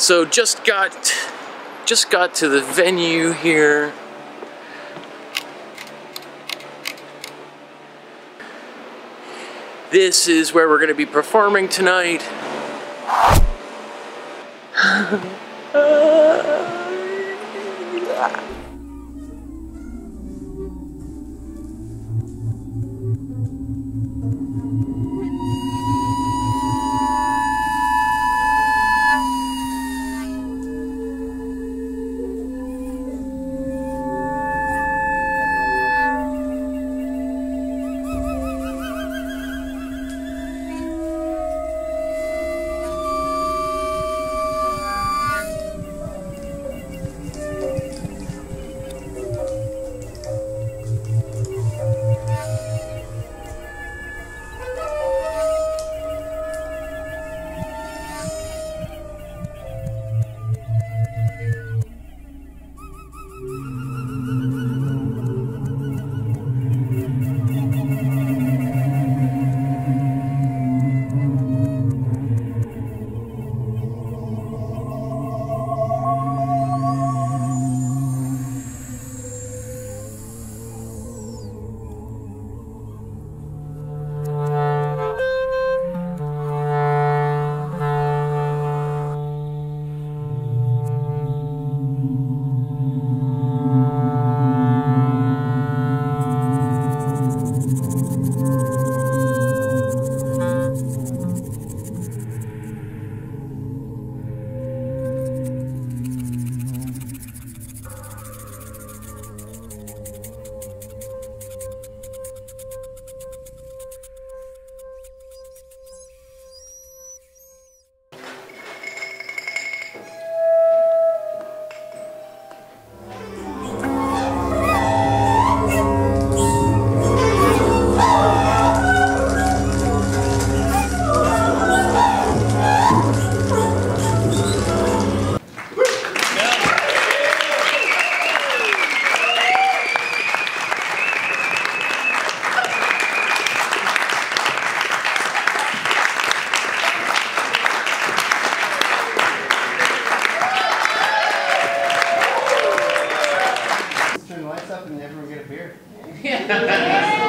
So just got just got to the venue here. This is where we're going to be performing tonight. Amen.